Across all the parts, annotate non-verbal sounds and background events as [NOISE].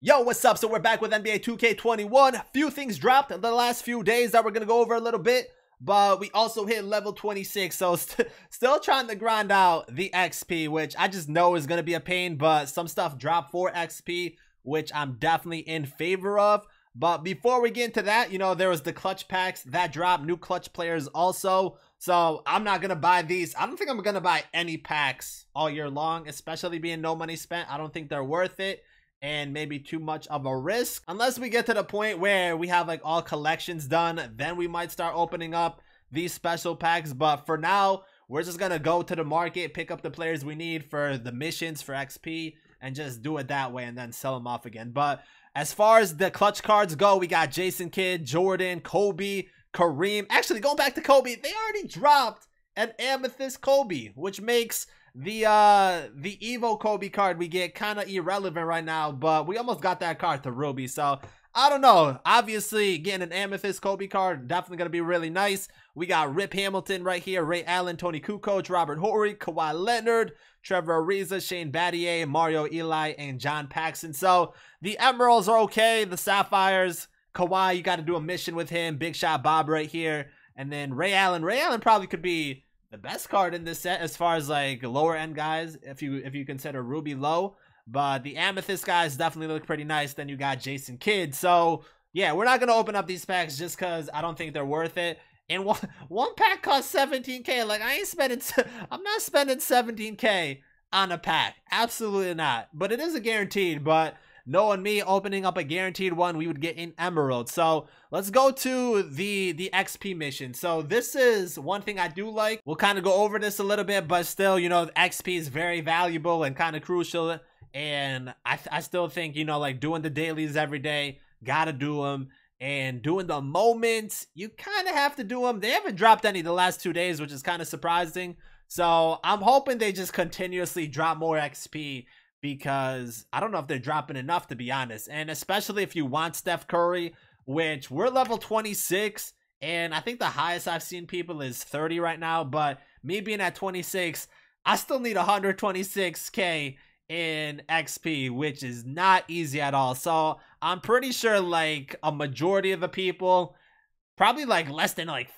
Yo, what's up? So we're back with NBA 2K21. Few things dropped in the last few days that we're going to go over a little bit. But we also hit level 26. So [LAUGHS] st still trying to grind out the XP, which I just know is going to be a pain. But some stuff dropped for XP, which I'm definitely in favor of. But before we get into that, you know, there was the clutch packs that dropped. New clutch players also. So I'm not going to buy these. I don't think I'm going to buy any packs all year long, especially being no money spent. I don't think they're worth it and maybe too much of a risk. Unless we get to the point where we have like all collections done, then we might start opening up these special packs. But for now, we're just gonna go to the market, pick up the players we need for the missions for XP, and just do it that way and then sell them off again. But as far as the clutch cards go, we got Jason Kidd, Jordan, Kobe, Kareem. Actually, going back to Kobe, they already dropped an Amethyst Kobe, which makes the uh the Evo Kobe card we get kind of irrelevant right now, but we almost got that card to Ruby. So I don't know. Obviously, getting an Amethyst Kobe card definitely gonna be really nice. We got Rip Hamilton right here, Ray Allen, Toni Kukoc, Robert Horry, Kawhi Leonard, Trevor Ariza, Shane Battier, Mario Elie, and John Paxson. So the Emeralds are okay. The Sapphires, Kawhi, you got to do a mission with him. Big shot Bob right here. And then Ray Allen. Ray Allen probably could be the best card in this set as far as like lower end guys if you if you consider ruby low but the amethyst guys definitely look pretty nice. Then you got jason kidd. So yeah we're not gonna open up these packs just because i don't think they're worth it. And one [LAUGHS] one pack costs 17k like i ain't spending [LAUGHS] i'm not spending 17k on a pack. Absolutely not. But it is a guaranteed but knowing me opening up a guaranteed one we would get in emerald. So let's go to the the xp mission. So this is one thing i do like. We'll kind of go over this a little bit but still you know xp is very valuable and kind of crucial. And I, I still think you know like doing the dailies every day gotta do them and doing the moments you kind of have to do them they haven't dropped any the last two days which is kind of surprising. So i'm hoping they just continuously drop more xp because I don't know if they're dropping enough to be honest. And especially if you want Steph Curry, which we're level 26 and I think the highest I've seen people is 30 right now, but me being at 26, I still need 126k in XP, which is not easy at all. So I'm pretty sure like a majority of the people, probably like less than like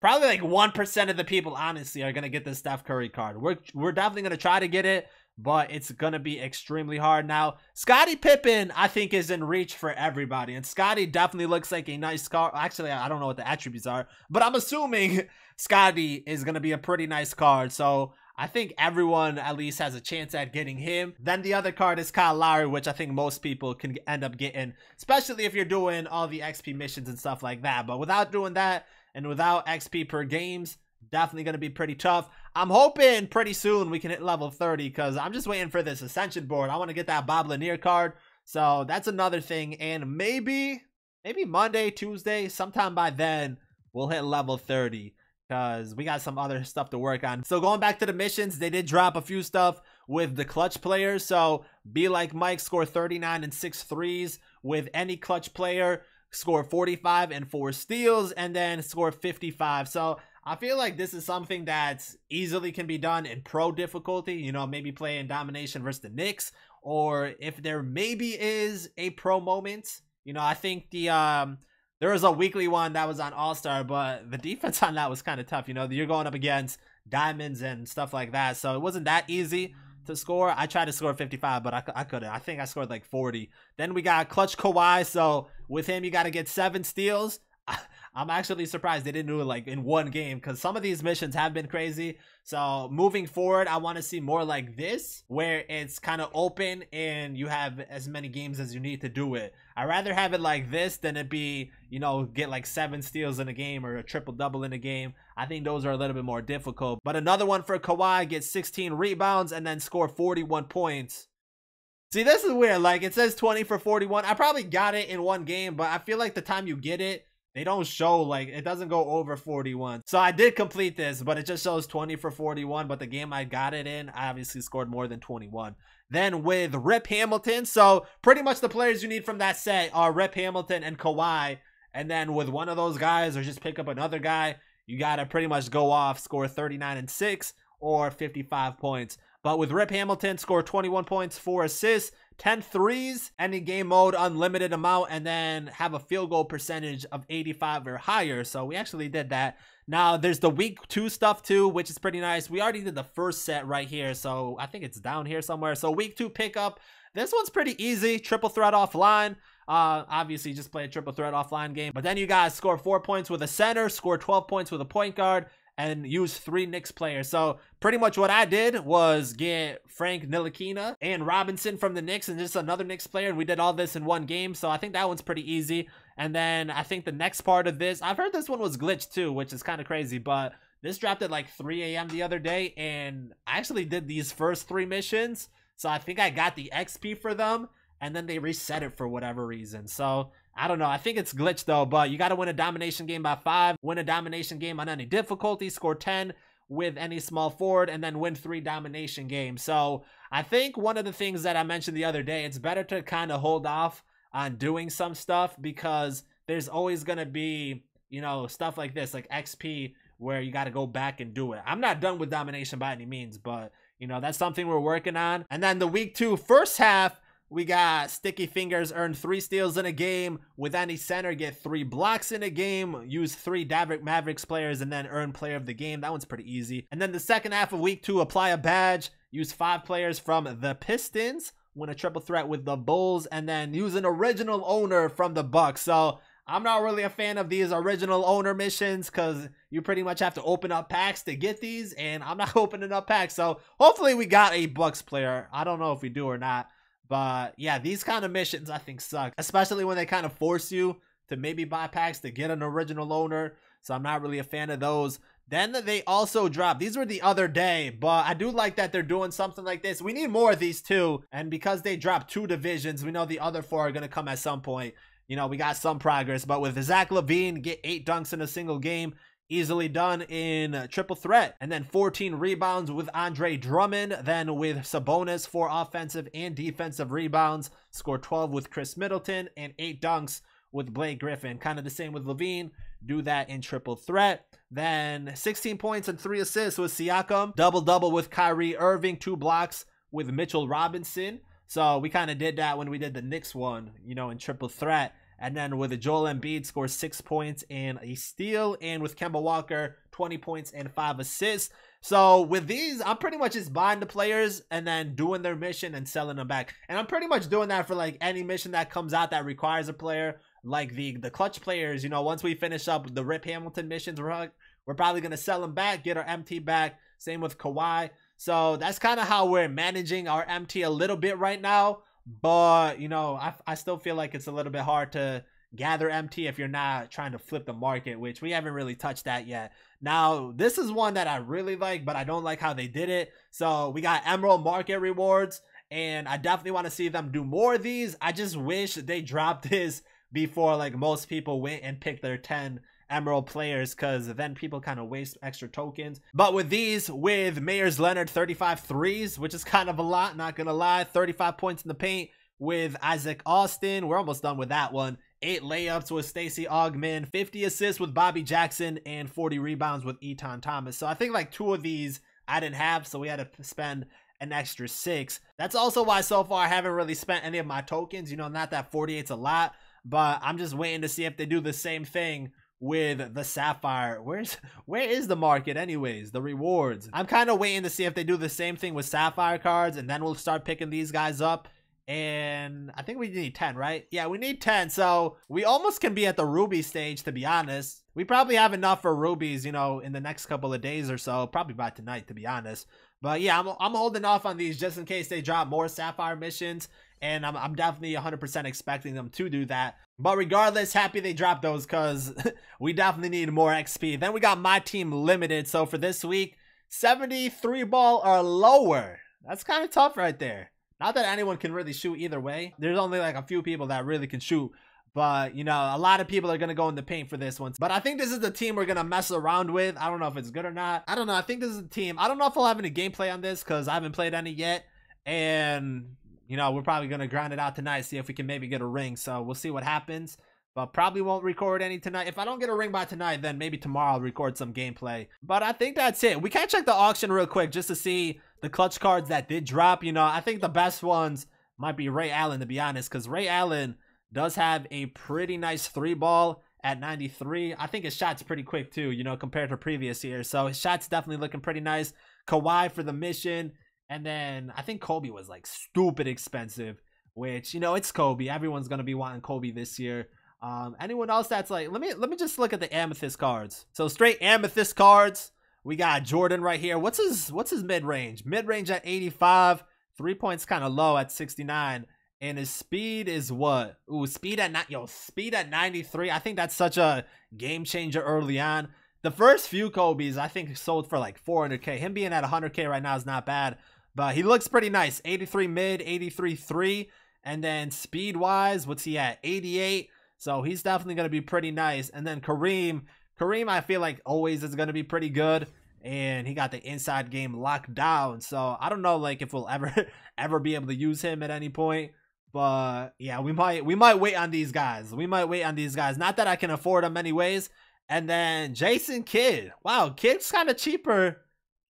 probably like 1% of the people honestly are going to get the Steph Curry card. We're we're definitely going to try to get it but it's going to be extremely hard. Now, Scottie Pippen, I think, is in reach for everybody. And Scottie definitely looks like a nice card. Actually, I don't know what the attributes are, but I'm assuming [LAUGHS] Scottie is going to be a pretty nice card. So I think everyone at least has a chance at getting him. Then the other card is Kyle Lowry, which I think most people can end up getting, especially if you're doing all the XP missions and stuff like that. But without doing that and without XP per games, definitely going to be pretty tough. I'm hoping pretty soon we can hit level 30 because I'm just waiting for this Ascension board. I want to get that Bob Lanier card. So that's another thing. And maybe, maybe Monday, Tuesday, sometime by then, we'll hit level 30 because we got some other stuff to work on. So going back to the missions, they did drop a few stuff with the clutch players. So be like Mike, score 39 and 6 threes with any clutch player, score 45 and 4 steals, and then score 55. So I feel like this is something that easily can be done in pro difficulty, you know, maybe playing domination versus the Knicks, or if there maybe is a pro moment, you know, I think the um there was a weekly one that was on All Star, but the defense [LAUGHS] on that was kind of tough. You know, you're going up against diamonds and stuff like that, so it wasn't that easy to score. I tried to score 55, but I, I couldn't. I think I scored like 40. Then we got Clutch Kawhi, so with him, you got to get seven steals. [LAUGHS] I'm actually surprised they didn't do it like in one game because some of these missions have been crazy. So moving forward, I want to see more like this where it's kind of open and you have as many games as you need to do it. i rather have it like this than it be, you know, get like seven steals in a game or a triple double in a game. I think those are a little bit more difficult. But another one for Kawhi gets 16 rebounds and then score 41 points. See, this is weird. Like, it says 20 for 41. I probably got it in one game, but I feel like the time you get it, they don't show like it doesn't go over 41 so i did complete this but it just shows 20 for 41 but the game i got it in i obviously scored more than 21 then with rip hamilton so pretty much the players you need from that set are rip hamilton and Kawhi and then with one of those guys or just pick up another guy you gotta pretty much go off score 39 and 6 or 55 points. But with rip hamilton score 21 points 4 assists 10 threes, any game mode, unlimited amount, and then have a field goal percentage of 85 or higher. So we actually did that. Now there's the week two stuff too, which is pretty nice. We already did the first set right here, so I think it's down here somewhere. So week two pickup. This one's pretty easy. Triple threat offline. Uh, obviously, just play a triple threat offline game. But then you guys score four points with a center, score 12 points with a point guard, and use three Knicks players. So pretty much what I did was get Frank Ntilikina and Robinson from the Knicks and just another Knicks player. And we did all this in one game. So I think that one's pretty easy. And then I think the next part of this, I've heard this one was glitched too, which is kind of crazy. But this dropped at like 3 a.m. the other day. And I actually did these first three missions. So I think I got the XP for them. And then they reset it for whatever reason. So I don't know. I think it's glitched though, but you got to win a domination game by five, win a domination game on any difficulty, score 10 with any small forward, and then win three domination games. So I think one of the things that I mentioned the other day, it's better to kind of hold off on doing some stuff because there's always going to be, you know, stuff like this, like XP, where you got to go back and do it. I'm not done with domination by any means, but, you know, that's something we're working on. And then the week two, first half, we got Sticky Fingers earn three steals in a game. With any center, get three blocks in a game. Use three Daverick Mavericks players and then earn player of the game. That one's pretty easy. And then the second half of week two, apply a badge. Use five players from the Pistons. Win a triple threat with the Bulls. And then use an original owner from the Bucks. So I'm not really a fan of these original owner missions because you pretty much have to open up packs to get these. And I'm not [LAUGHS] opening up packs. So hopefully we got a Bucks player. I don't know if we do or not. But yeah, these kind of missions I think suck, especially when they kind of force you to maybe buy packs to get an original owner. So I'm not really a fan of those. Then they also dropped. These were the other day, but I do like that they're doing something like this. We need more of these too. And because they dropped two divisions, we know the other four are going to come at some point. You know, we got some progress. But with Zach LaVine, get eight dunks in a single game easily done in triple threat. And then 14 rebounds with Andre Drummond. Then with Sabonis, for offensive and defensive rebounds. Score 12 with Khris Middleton and eight dunks with Blake Griffin. Kind of the same with LaVine. Do that in triple threat. Then 16 points and three assists with Siakam. Double double with Kyrie Irving. Two blocks with Mitchell Robinson. So we kind of did that when we did the Knicks one, you know, in triple threat. And then with a Joel Embiid scores six points and a steal, and with Kemba Walker 20 points and five assists. So with these, I'm pretty much just buying the players and then doing their mission and selling them back. And I'm pretty much doing that for like any mission that comes out that requires a player. Like the the clutch players, you know, once we finish up the Rip Hamilton missions, we're we're probably gonna sell them back, get our MT back. Same with Kawhi. So that's kind of how we're managing our MT a little bit right now. But, you know, I, I still feel like it's a little bit hard to gather MT if you're not trying to flip the market, which we haven't really touched that yet. Now, this is one that I really like, but I don't like how they did it. So we got Emerald Market rewards, and I definitely want to see them do more of these. I just wish they dropped [LAUGHS] this before like most people went and picked their 10 emerald players because then people kind of waste extra tokens. But with these, with Meyers Leonard 35 threes, which is kind of a lot, not gonna lie, 35 points in the paint with Isaac Austin. We're almost done with that one. Eight layups with Stacy Augmon, 50 assists with Bobby Jackson, and 40 rebounds with Etan Thomas. So I think like two of these I didn't have, so we had to spend an extra six. That's also why so far I haven't really spent any of my tokens. You know, not that 48's a lot, but I'm just waiting to see if they do the same thing with the sapphire. Where's where is the market anyways? The rewards. I'm kind of waiting to see if they do the same thing with sapphire cards and then we'll start picking these guys up. And i think we need 10 right? Yeah we need 10 so we almost can be at the ruby stage to be honest. We probably have enough for rubies you know in the next couple of days or so. Probably by tonight to be honest but yeah i'm, I'm holding off on these just in case they drop more sapphire missions and I'm, I'm definitely 100% expecting them to do that. But regardless, happy they dropped those because [LAUGHS] we definitely need more XP. Then we got my team limited. So for this week, 73 ball or lower. That's kind of tough right there. Not that anyone can really shoot either way. There's only like a few people that really can shoot. But, you know, a lot of people are going to go in the paint for this one. But I think this is the team we're going to mess around with. I don't know if it's good or not. I don't know. I think this is the team. I don't know if I'll have any gameplay on this because I haven't played any yet. And you know, we're probably going to grind it out tonight, see if we can maybe get a ring. So we'll see what happens. But probably won't record any tonight. If I don't get a ring by tonight, then maybe tomorrow I'll record some gameplay. But I think that's it. We can check the auction real quick just to see the clutch cards that did drop. You know, I think the best ones might be Ray Allen, to be honest, because Ray Allen does have a pretty nice three ball at 93. I think his shot's pretty quick too, you know, compared to previous years. So his shot's definitely looking pretty nice. Kawhi for the mission. And then I think Kobe was like stupid expensive, which, you know, it's Kobe. Everyone's going to be wanting Kobe this year. Um, anyone else that's like, let me let me just look at the amethyst cards. So straight amethyst cards. We got Jordan right here. What's his what's his mid range? Mid range at 85. Three points kind of low at 69. And his speed is what? Ooh, speed at yo, speed at 93. I think that's such a game changer early on. The first few Kobe's, I think, sold for like 400k. Him being at 100k right now is not bad, but he looks pretty nice. 83 mid, 83 3, and then speed wise, what's he at? 88. So he's definitely gonna be pretty nice. And then Kareem, Kareem, I feel like always is gonna be pretty good and he got the inside game locked down. So I don't know like if we'll ever [LAUGHS] ever be able to use him at any point. But yeah, we might we might wait on these guys. We might wait on these guys. Not that I can afford them anyways. And then Jason Kidd. Wow, Kidd's kind of cheaper.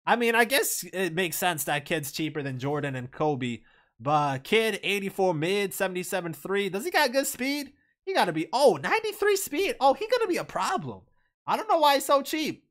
I mean, I guess it makes sense that Kidd's cheaper than Jordan and Kobe. But Kidd, 84 mid, 77 3. Does he got good speed? He got to be, oh, 93 speed. Oh, he going to be a problem. I don't know why he's so cheap.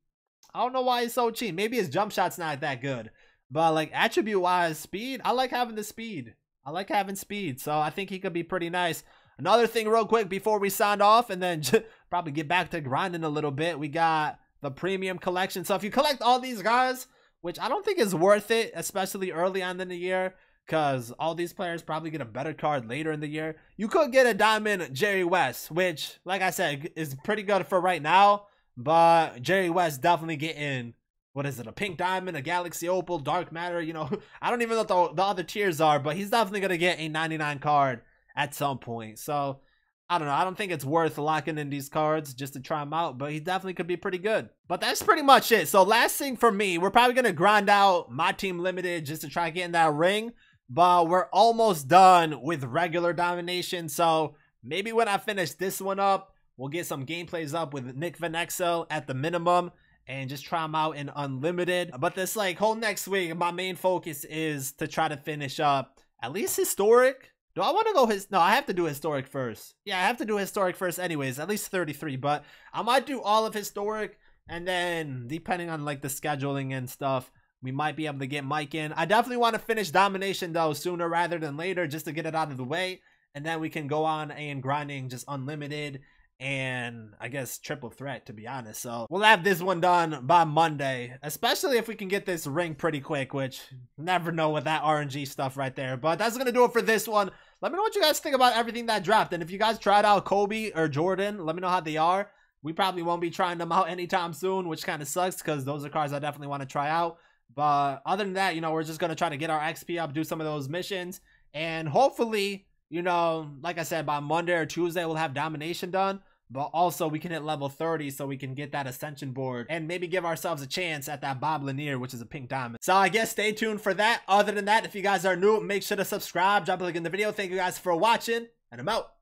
I don't know why he's so cheap. Maybe his jump shot's not that good. But like attribute wise, speed, I like having the speed. I like having speed. So I think he could be pretty nice. Another thing real quick before we sign off and then [LAUGHS] probably get back to grinding a little bit. We got the premium collection. So if you collect all these guys, which I don't think is worth it, especially early on in the year, because all these players probably get a better card later in the year. You could get a diamond Jerry West, which, like I said, is pretty good for right now. But Jerry West definitely getting what is it, a pink diamond, a galaxy opal, dark matter, you know, [LAUGHS] I don't even know what the, the other tiers are, but he's definitely going to get a 99 card at some point. So, I don't know. I don't think it's worth locking in these cards just to try them out, but he definitely could be pretty good. But that's pretty much it. So last thing for me, we're probably going to grind out my team limited just to try getting that ring, but we're almost done with regular domination. So maybe when I finish this one up, We'll get some gameplays up with Nick Van Exel at the minimum and just try them out in unlimited. But this like whole next week, my main focus is to try to finish up at least historic. Do I want to go his? No, I have to do historic first. Yeah, I have to do historic first anyways, at least 33. But I might do all of historic and then depending on like the scheduling and stuff, we might be able to get Mike in. I definitely want to finish domination though sooner rather than later just to get it out of the way. And then we can go on and grinding just unlimited and I guess triple threat to be honest. So we'll have this one done by Monday, especially if we can get this ring pretty quick, which never know with that RNG stuff right there. But that's gonna do it for this one. Let me know what you guys think about everything that dropped. And if you guys tried out Kobe or Jordan, let me know how they are. We probably won't be trying them out anytime soon, which kind of sucks because those are cars I definitely want to try out. But other than that, you know, we're just going to try to get our XP up, do some of those missions. And hopefully, you know, like I said, by Monday or Tuesday, we'll have domination done but also we can hit level 30 so we can get that ascension board and maybe give ourselves a chance at that Bob Lanier, which is a pink diamond. So I guess stay tuned for that. Other than that, if you guys are new, make sure to subscribe, drop a like in the video. Thank you guys for watching, and I'm out.